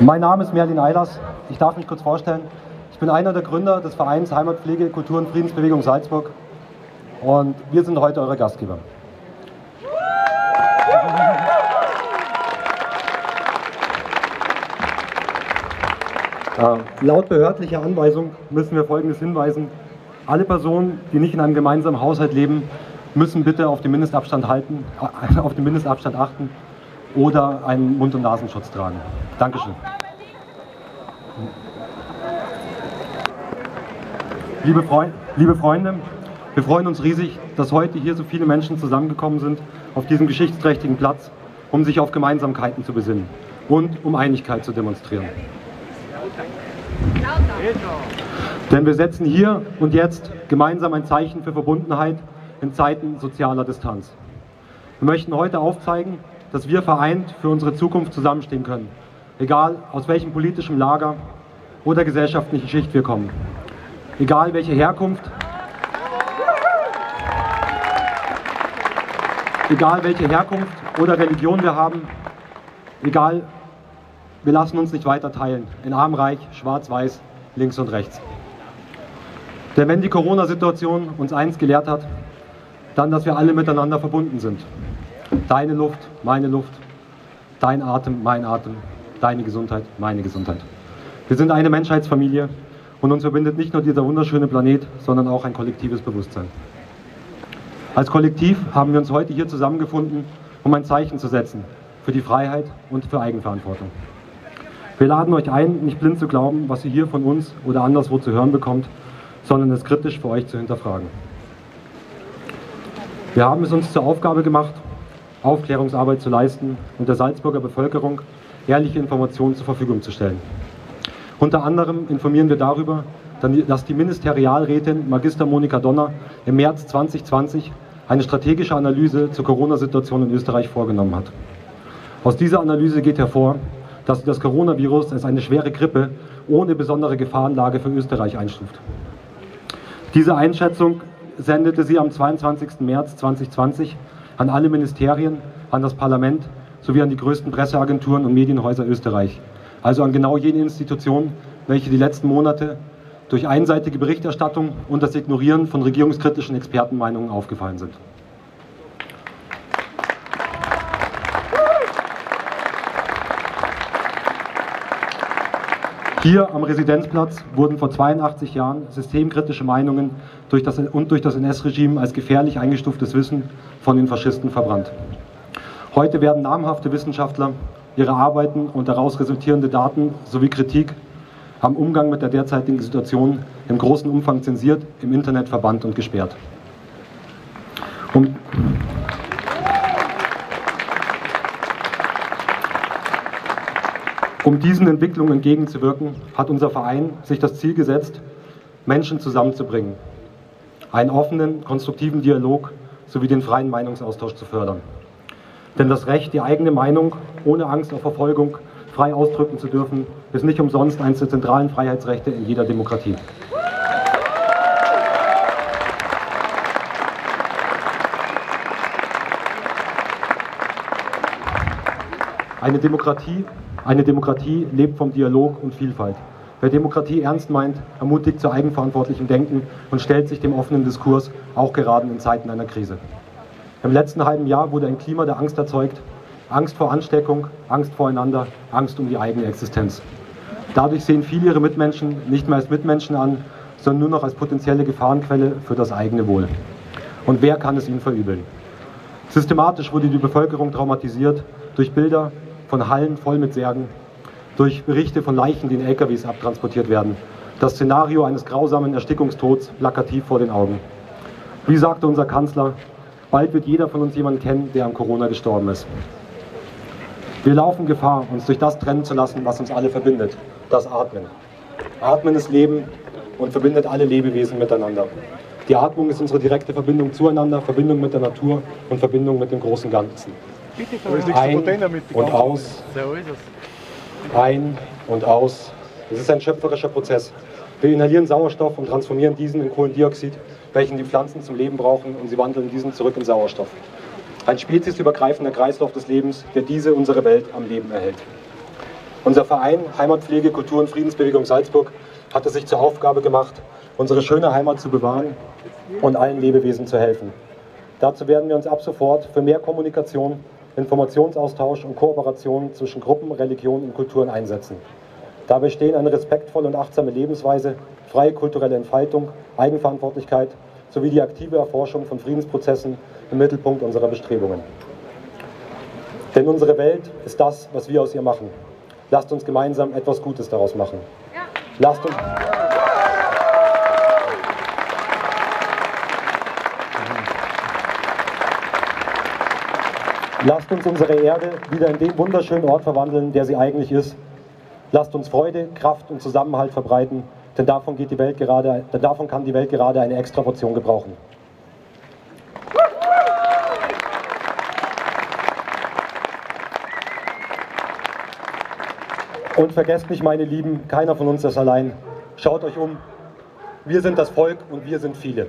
Mein Name ist Merlin Eilers. Ich darf mich kurz vorstellen. Ich bin einer der Gründer des Vereins Heimatpflege, Kultur und Friedensbewegung Salzburg und wir sind heute eure Gastgeber. Äh, laut behördlicher Anweisung müssen wir Folgendes hinweisen. Alle Personen, die nicht in einem gemeinsamen Haushalt leben, müssen bitte auf den Mindestabstand halten, äh, auf den Mindestabstand achten oder einen Mund- und Nasenschutz tragen. Dankeschön. Liebe, Freund, liebe Freunde, wir freuen uns riesig, dass heute hier so viele Menschen zusammengekommen sind auf diesem geschichtsträchtigen Platz, um sich auf Gemeinsamkeiten zu besinnen und um Einigkeit zu demonstrieren. Denn wir setzen hier und jetzt gemeinsam ein Zeichen für Verbundenheit in Zeiten sozialer Distanz. Wir möchten heute aufzeigen, dass wir vereint für unsere Zukunft zusammenstehen können, egal aus welchem politischen Lager oder gesellschaftlichen Schicht wir kommen, egal welche Herkunft, egal welche Herkunft oder Religion wir haben, egal, wir lassen uns nicht weiter teilen. In arm, reich, schwarz, weiß, links und rechts. Denn wenn die Corona-Situation uns eins gelehrt hat, dann, dass wir alle miteinander verbunden sind. Deine Luft, meine Luft, dein Atem, mein Atem, deine Gesundheit, meine Gesundheit. Wir sind eine Menschheitsfamilie und uns verbindet nicht nur dieser wunderschöne Planet, sondern auch ein kollektives Bewusstsein. Als Kollektiv haben wir uns heute hier zusammengefunden, um ein Zeichen zu setzen für die Freiheit und für Eigenverantwortung. Wir laden euch ein, nicht blind zu glauben, was ihr hier von uns oder anderswo zu hören bekommt, sondern es kritisch für euch zu hinterfragen. Wir haben es uns zur Aufgabe gemacht, Aufklärungsarbeit zu leisten und der Salzburger Bevölkerung ehrliche Informationen zur Verfügung zu stellen. Unter anderem informieren wir darüber, dass die Ministerialrätin Magister Monika Donner im März 2020 eine strategische Analyse zur Corona-Situation in Österreich vorgenommen hat. Aus dieser Analyse geht hervor, dass das Coronavirus als eine schwere Grippe ohne besondere Gefahrenlage für Österreich einstuft. Diese Einschätzung sendete sie am 22. März 2020 an alle Ministerien, an das Parlament sowie an die größten Presseagenturen und Medienhäuser Österreich, also an genau jene Institutionen, welche die letzten Monate durch einseitige Berichterstattung und das Ignorieren von regierungskritischen Expertenmeinungen aufgefallen sind. Hier am Residenzplatz wurden vor 82 Jahren systemkritische Meinungen durch das, und durch das NS-Regime als gefährlich eingestuftes Wissen von den Faschisten verbrannt. Heute werden namhafte Wissenschaftler ihre Arbeiten und daraus resultierende Daten sowie Kritik am Umgang mit der derzeitigen Situation im großen Umfang zensiert, im Internet verbannt und gesperrt. Um diesen Entwicklungen entgegenzuwirken, hat unser Verein sich das Ziel gesetzt, Menschen zusammenzubringen, einen offenen, konstruktiven Dialog sowie den freien Meinungsaustausch zu fördern. Denn das Recht, die eigene Meinung ohne Angst auf Verfolgung frei ausdrücken zu dürfen, ist nicht umsonst eines der zentralen Freiheitsrechte in jeder Demokratie. Eine Demokratie eine Demokratie lebt vom Dialog und Vielfalt. Wer Demokratie ernst meint, ermutigt zu eigenverantwortlichem Denken und stellt sich dem offenen Diskurs, auch gerade in Zeiten einer Krise. Im letzten halben Jahr wurde ein Klima der Angst erzeugt. Angst vor Ansteckung, Angst voreinander, Angst um die eigene Existenz. Dadurch sehen viele ihre Mitmenschen nicht mehr als Mitmenschen an, sondern nur noch als potenzielle Gefahrenquelle für das eigene Wohl. Und wer kann es ihnen verübeln? Systematisch wurde die Bevölkerung traumatisiert durch Bilder, von Hallen voll mit Särgen, durch Berichte von Leichen, die in LKWs abtransportiert werden. Das Szenario eines grausamen Erstickungstods plakativ vor den Augen. Wie sagte unser Kanzler, bald wird jeder von uns jemanden kennen, der am Corona gestorben ist. Wir laufen Gefahr, uns durch das trennen zu lassen, was uns alle verbindet, das Atmen. Atmen ist Leben und verbindet alle Lebewesen miteinander. Die Atmung ist unsere direkte Verbindung zueinander, Verbindung mit der Natur und Verbindung mit dem großen Ganzen. Ein und aus. Ein und aus. Das ist ein schöpferischer Prozess. Wir inhalieren Sauerstoff und transformieren diesen in Kohlendioxid, welchen die Pflanzen zum Leben brauchen und sie wandeln diesen zurück in Sauerstoff. Ein speziesübergreifender Kreislauf des Lebens, der diese unsere Welt am Leben erhält. Unser Verein Heimatpflege, Kultur und Friedensbewegung Salzburg hat es sich zur Aufgabe gemacht, unsere schöne Heimat zu bewahren und allen Lebewesen zu helfen. Dazu werden wir uns ab sofort für mehr Kommunikation, Informationsaustausch und Kooperation zwischen Gruppen, Religionen und Kulturen einsetzen. Dabei stehen eine respektvolle und achtsame Lebensweise, freie kulturelle Entfaltung, Eigenverantwortlichkeit sowie die aktive Erforschung von Friedensprozessen im Mittelpunkt unserer Bestrebungen. Denn unsere Welt ist das, was wir aus ihr machen. Lasst uns gemeinsam etwas Gutes daraus machen. Lasst uns. Lasst uns unsere Erde wieder in den wunderschönen Ort verwandeln, der sie eigentlich ist. Lasst uns Freude, Kraft und Zusammenhalt verbreiten, denn davon, geht die Welt gerade, denn davon kann die Welt gerade eine extra Portion gebrauchen. Und vergesst nicht, meine Lieben, keiner von uns ist allein. Schaut euch um. Wir sind das Volk und wir sind viele.